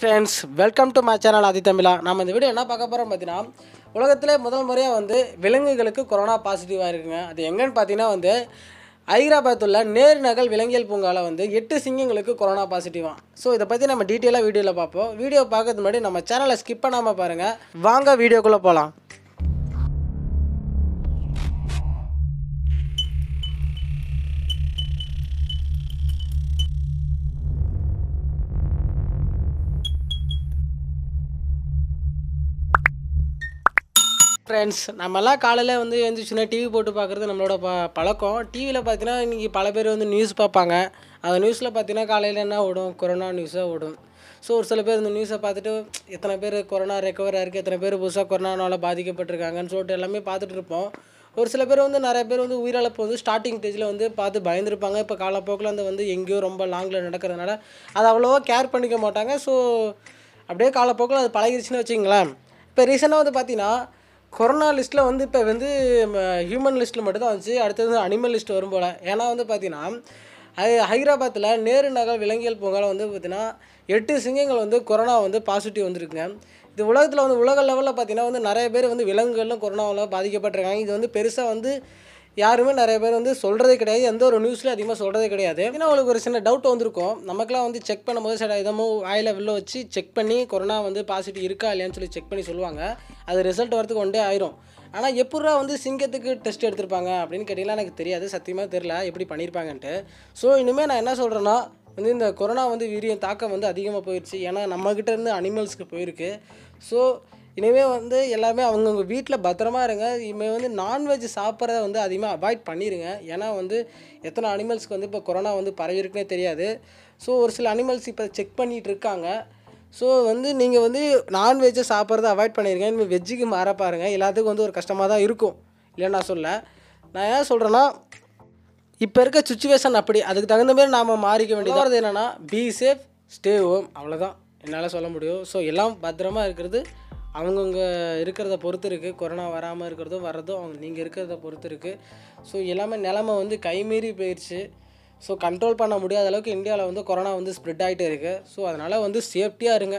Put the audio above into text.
Friends welcome to my channel ஆதித்தமிழா தமிழா நம்ம இந்த வீடியோ என்ன பார்க்க போகிறோம் பார்த்தீங்கன்னா உலகத்திலே முதல் முறையாக வந்து விலங்குகளுக்கு கொரோனா பாசிட்டிவாக இருக்குங்க. அது எங்கன்னு பார்த்தீங்கன்னா வந்து ஹைதராபாத் உள்ள நேர்நகல் விலங்கியல் பூங்காவில் வந்து எட்டு சிங்கங்களுக்கு கொரோனா பாசிட்டிவாக ஸோ இதை பற்றி நம்ம டீட்டெயிலாக வீடியோவில் பார்ப்போம். வீடியோ பார்க்கறது முன்னாடி நம்ம சேனலை ஸ்கிப் பண்ணாமல் பாருங்கள் வாங்க வீடியோக்குள்ளே போகலாம் ஃப்ரெண்ட்ஸ் நம்மலாம் காலையில் வந்து எழுந்துச்சுன்னா டிவி போட்டு பார்க்குறது நம்மளோட ப பழக்கம். டிவியில் பார்த்தீங்கன்னா இன்றைக்கி பல பேர் வந்து நியூஸ் பார்ப்பாங்க. அந்த நியூஸில் பார்த்தீங்கன்னா காலையில் என்ன ஓடும்? கொரோனா நியூஸாக ஓடும். ஸோ ஒரு சில பேர் இந்த நியூஸை பார்த்துட்டு எத்தனை பேர் கொரோனா ரெக்கவர் ஆயிருக்கு எத்தனை பேர் புதுசாக கொரோனானால் பாதிக்கப்பட்டிருக்காங்கன்னு சொல்லிட்டு எல்லாமே பார்த்துட்டு இருப்போம். ஒரு சில பேர் வந்து நிறைய பேர் வந்து உயிரிழப்பு வந்து ஸ்டார்டிங் ஸ்டேஜில் வந்து பார்த்து பயந்துருப்பாங்க. இப்போ காலப்போக்கில் அந்த வந்து எங்கேயோ ரொம்ப லாங்கில் நடக்கிறதுனால அதை அவ்வளோவா கேர் பண்ணிக்க மாட்டாங்க. ஸோ அப்படியே காலப்போக்கில் அது பழகிருச்சுன்னு வச்சுங்களேன் இப்போ ரீசெண்டாக வந்து பார்த்தீங்கன்னா கொரோனா லிஸ்ட்டில் வந்து இப்போ வந்து ஹியூமன் லிஸ்ட்டில் மட்டும்தான் வந்துச்சு. அடுத்தது வந்து அனிமல் லிஸ்ட் வரும் போல். ஏன்னா வந்து பார்த்தீங்கன்னா ஹை ஹைதராபாத்தில் நேரு நகர் விலங்கியல் பூங்காவில் வந்து பார்த்தீங்கன்னா எட்டு சிங்கங்கள் வந்து கொரோனா வந்து பாசிட்டிவ் வந்திருக்குங்க. இது உலகத்தில் வந்து உலக லெவலில் பார்த்தீங்கன்னா வந்து நிறைய பேர் வந்து விலங்குகளும் கொரோனாவில் பாதிக்கப்பட்டிருக்காங்க. இது வந்து பெருசாக வந்து யாருமே நிறைய பேர் வந்து சொல்கிறதே கிடையாது. எந்த ஒரு நியூஸ்லேயும் அதிகமாக சொல்கிறதே கிடையாது. ஏன்னா அவங்களுக்கு ஒரு சின்ன டவுட் வந்திருக்கும். நமக்குலாம் வந்து செக் பண்ணும்போது சில இதமோ வாயில் வெளில வச்சு செக் பண்ணி கொரோனா வந்து பாசிட்டிவ் இருக்கா இல்லையான்னு சொல்லி செக் பண்ணி சொல்லுவாங்க. அது ரிசல்ட் வரதுக்கு ஒன்றே ஆயிரும். ஆனால் எப்பட்றா வந்து சிங்கத்துக்கு டெஸ்ட் எடுத்திருப்பாங்க அப்படின்னு கேட்டிங்கன்னா எனக்கு தெரியாது. சத்தியமாக தெரில எப்படி பண்ணியிருப்பாங்கன்ட்டு ஸோ இனிமேல் நான் என்ன சொல்கிறேன்னா வந்து இந்த கொரோனா வந்து வீரியம் தாக்கம் வந்து அதிகமாக போயிடுச்சு ஏன்னா நம்மக்கிட்ட இருந்து அனிமல்ஸ்க்கு போயிருக்கு. ஸோ இனிமேல் வந்து எல்லாமே அவங்கவுங்க வீட்டில் பத்திரமா இருங்க. இனிமேல் வந்து நான்வெஜ் சாப்பிட்றத வந்து அதிகமாக அவாய்ட் பண்ணிடுங்க ஏன்னா வந்து எத்தனை அனிமல்ஸ்க்கு வந்து இப்போ கொரோனா வந்து பரவிருக்குனே தெரியாது. ஸோ ஒரு சில அனிமல்ஸ் இப்போ செக் பண்ணிகிட்டு இருக்காங்க. ஸோ வந்து நீங்கள் வந்து நான்வெஜ்ஜை சாப்பிட்றத அவாய்ட் பண்ணிடுங்க இனிமேல் வெஜ்ஜுக்கு மாற பாருங்கள் எல்லாத்துக்கும் வந்து ஒரு கஷ்டமாக தான் இருக்கும். இல்லைன்னு நான் சொல்ல நான் ஏன் சொல்கிறேன்னா இப்போ இருக்க சுச்சுவேஷன் அப்படி. அதுக்கு தகுந்த மாதிரி நாம் மாறிக்க வேண்டியது என்னென்னா பி சேஃப் ஸ்டே ஹோம் அவ்வளோதான் என்னால் சொல்ல முடியும். ஸோ எல்லாம் பத்திரமா இருக்கிறது அவங்கவுங்க இருக்கிறத பொறுத்து இருக்குது கொரோனா வராமல் இருக்கிறதும் வர்றதும் அவங்க நீங்கள் இருக்கிறத பொறுத்து இருக்குது ஸோ எல்லாமே நிலமை வந்து கைமீறி போயிடுச்சு ஸோ கண்ட்ரோல் பண்ண முடியாத அளவுக்கு இந்தியாவில் வந்து கொரோனா வந்து ஸ்ப்ரெட் ஆகிட்டே இருக்குது ஸோ அதனால் வந்து சேஃப்டியாக இருங்க.